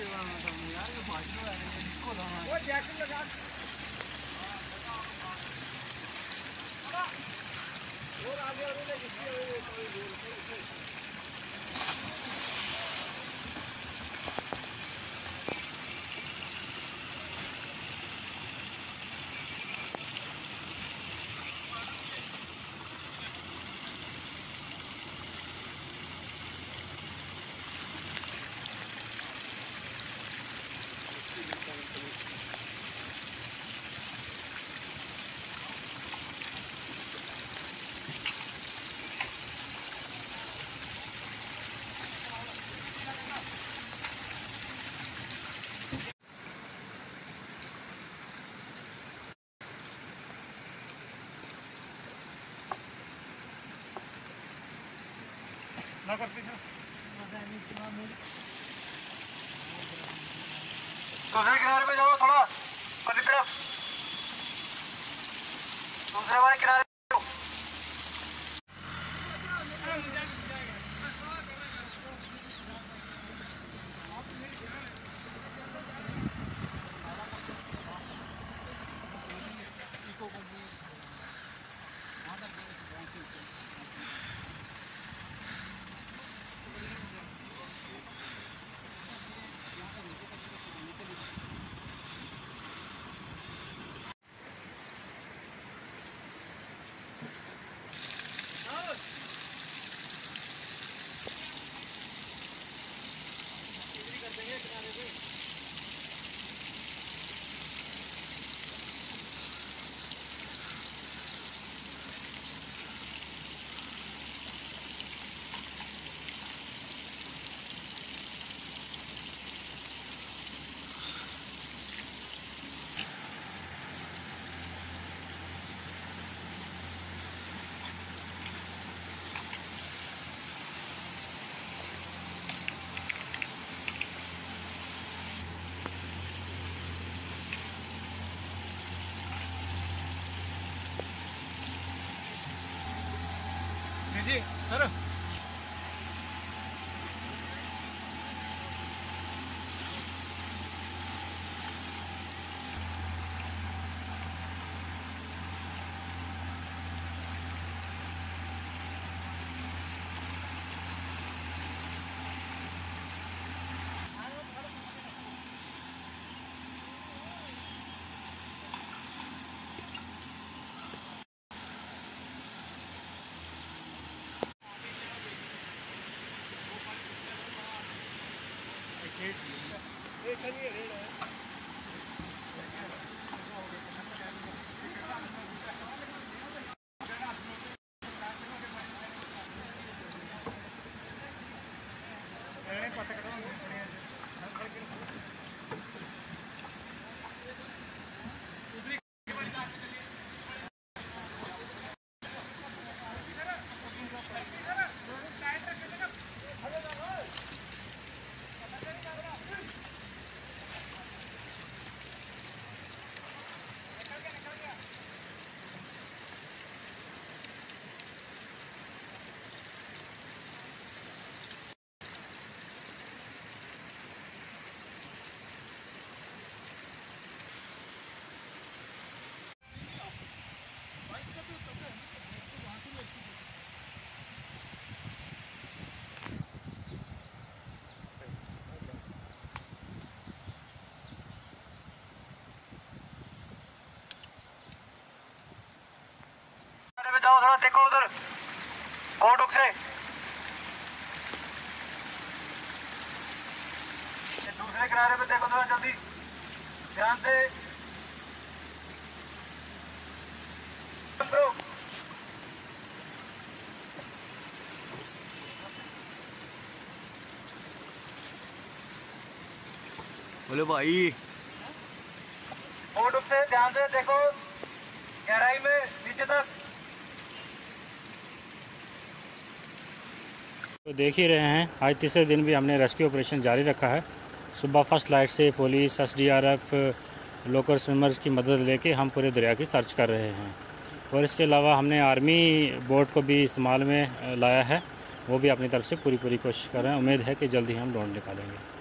又，过？我姐跟着他。ना कर पीछे दूसरे किनारे पे जाओ थोड़ा पली तरफ़ दूसरे वाले किनारे पे जाओ। जी सर え、カニがねえな。जाओ थोड़ा देखो उधर कोटुक से दूसरे किनारे पे देखो थोड़ा जल्दी ध्यान से बोले भाई कोटुक से ध्यान से देखो गहराई में नीचे तक तो देख ही रहे हैं। आज तीसरे दिन भी हमने रेस्क्यू ऑपरेशन जारी रखा है। सुबह फ़र्स्ट लाइट से police S D R F local swimmers की मदद लेके हम पूरे दरिया की सर्च कर रहे हैं। और इसके अलावा हमने आर्मी बोट को भी इस्तेमाल में लाया है। वो भी अपनी तरफ़ से पूरी पूरी कोशिश कर रहे हैं। उम्मीद है कि जल्दी हम ढूंढ निकालेंगे।